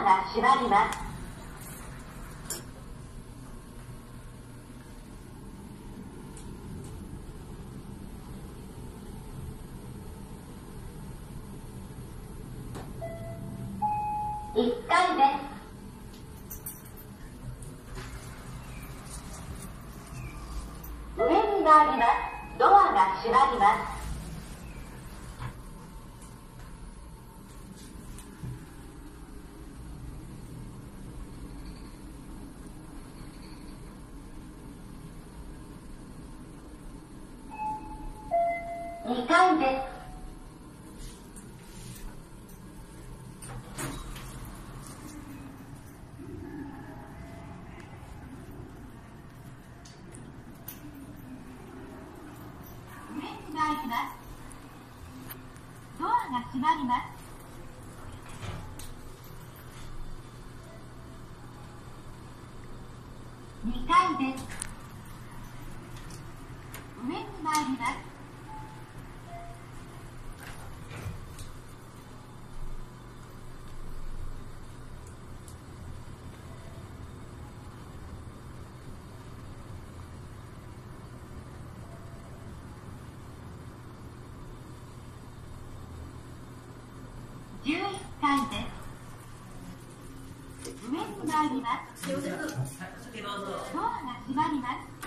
アが閉まります。1階です。上に回ります。ドアが閉まります。2階です。2階です。上に参ります。11階す。上に参ります。ドアが閉まります。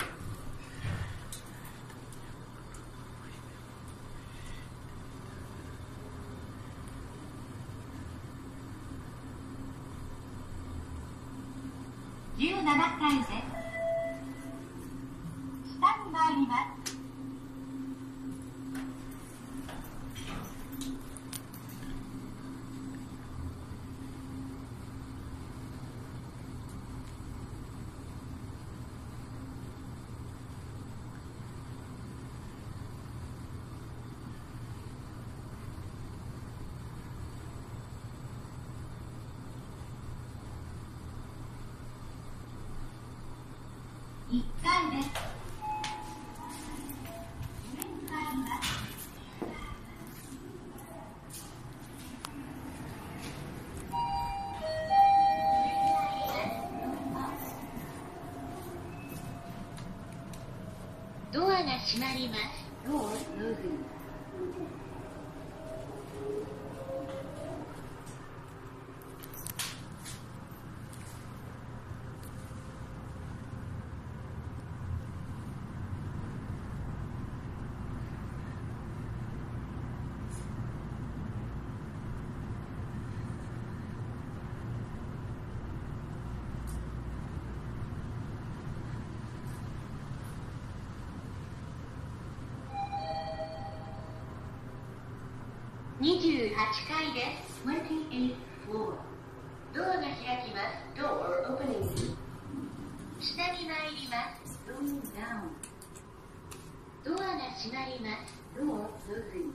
17階です。下に参ります。1階です。上に参ります。ドアが閉まります。28階です。28 floor. ドアが開きます。Door opening. 下に参ります。Going down. ドアが閉まります。Door closing.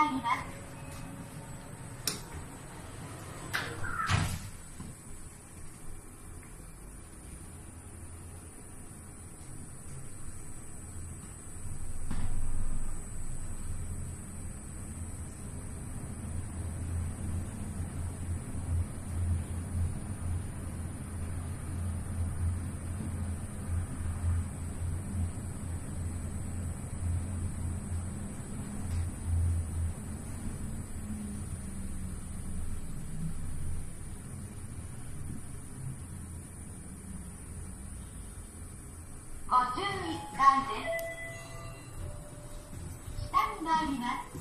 参ります。51階です。下に参ります。